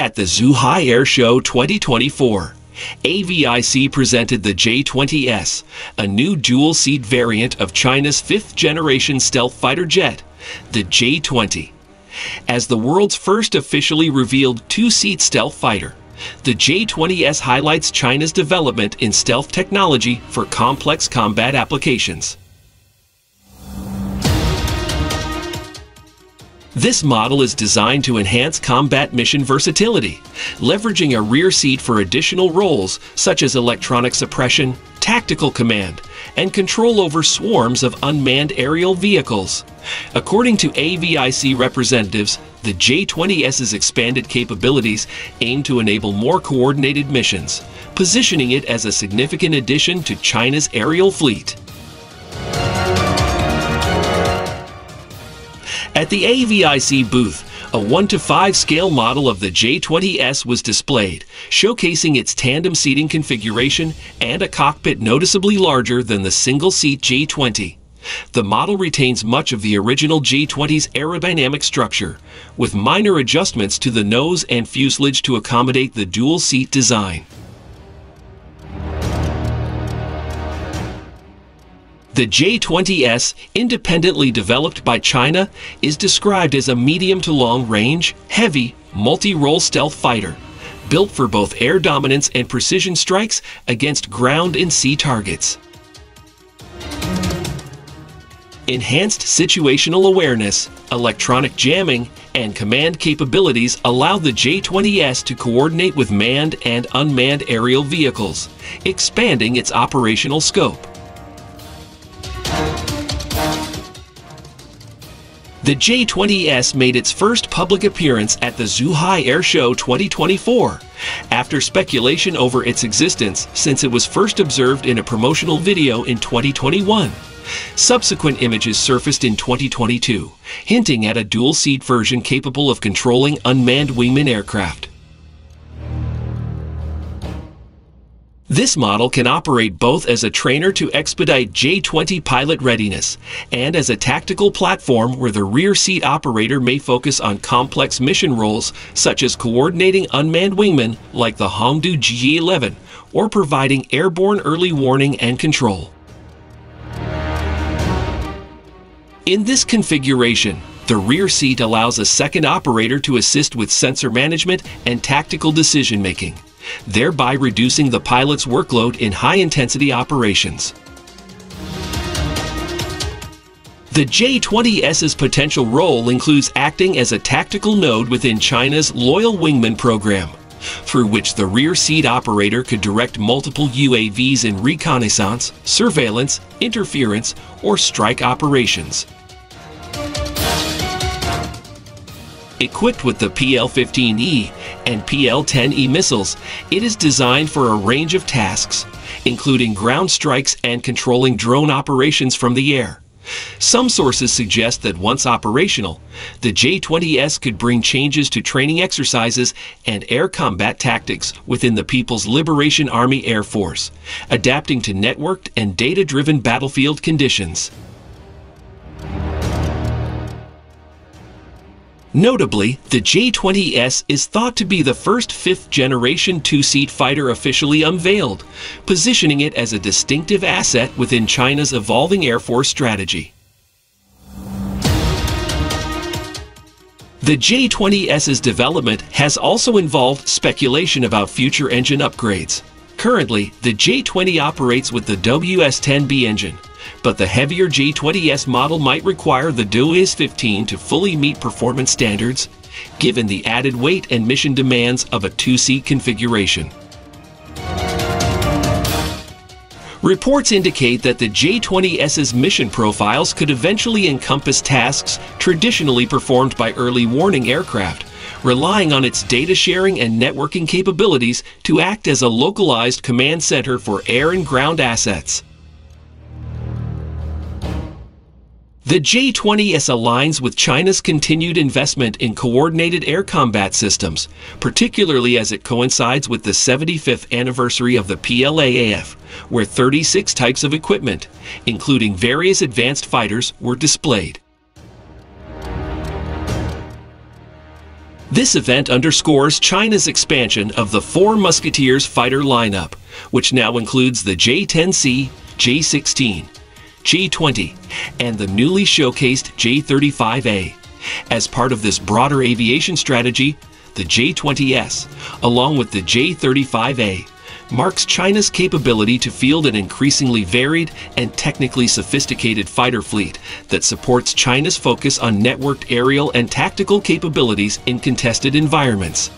At the Zhuhai Air Show 2024, AVIC presented the J-20S, a new dual-seat variant of China's fifth-generation stealth fighter jet, the J-20. As the world's first officially revealed two-seat stealth fighter, the J-20S highlights China's development in stealth technology for complex combat applications. This model is designed to enhance combat mission versatility, leveraging a rear seat for additional roles such as electronic suppression, tactical command, and control over swarms of unmanned aerial vehicles. According to AVIC representatives, the J-20S's expanded capabilities aim to enable more coordinated missions, positioning it as a significant addition to China's aerial fleet. At the AVIC booth, a 1 to 5 scale model of the J20S was displayed, showcasing its tandem seating configuration and a cockpit noticeably larger than the single seat J20. The model retains much of the original J20's aerodynamic structure, with minor adjustments to the nose and fuselage to accommodate the dual seat design. The J-20S, independently developed by China, is described as a medium to long range, heavy, multi-role stealth fighter, built for both air dominance and precision strikes against ground and sea targets. Enhanced situational awareness, electronic jamming, and command capabilities allow the J-20S to coordinate with manned and unmanned aerial vehicles, expanding its operational scope. The J-20S made its first public appearance at the Zhuhai Air Show 2024 after speculation over its existence since it was first observed in a promotional video in 2021. Subsequent images surfaced in 2022, hinting at a dual-seat version capable of controlling unmanned wingman aircraft. This model can operate both as a trainer to expedite J-20 pilot readiness and as a tactical platform where the rear seat operator may focus on complex mission roles such as coordinating unmanned wingmen like the Hongdu G-11 or providing airborne early warning and control. In this configuration, the rear seat allows a second operator to assist with sensor management and tactical decision making thereby reducing the pilot's workload in high-intensity operations. The J-20S's potential role includes acting as a tactical node within China's Loyal Wingman program, through which the rear seat operator could direct multiple UAVs in reconnaissance, surveillance, interference, or strike operations. Equipped with the PL-15E and PL-10E missiles, it is designed for a range of tasks, including ground strikes and controlling drone operations from the air. Some sources suggest that once operational, the J-20S could bring changes to training exercises and air combat tactics within the People's Liberation Army Air Force, adapting to networked and data-driven battlefield conditions. Notably, the J-20S is thought to be the first fifth-generation two-seat fighter officially unveiled, positioning it as a distinctive asset within China's evolving Air Force strategy. The J-20S's development has also involved speculation about future engine upgrades. Currently, the J-20 operates with the WS-10B engine, but the heavier J20S model might require the WS15 to fully meet performance standards, given the added weight and mission demands of a two-seat configuration. Reports indicate that the J-20S's mission profiles could eventually encompass tasks traditionally performed by early warning aircraft, relying on its data sharing and networking capabilities to act as a localized command center for air and ground assets. The J-20S aligns with China's continued investment in coordinated air combat systems, particularly as it coincides with the 75th anniversary of the PLAAF, where 36 types of equipment, including various advanced fighters, were displayed. This event underscores China's expansion of the Four Musketeers fighter lineup, which now includes the J-10C, J-16, J20, and the newly showcased J35A. As part of this broader aviation strategy, the J20S, along with the J35A, marks China's capability to field an increasingly varied and technically sophisticated fighter fleet that supports China's focus on networked aerial and tactical capabilities in contested environments.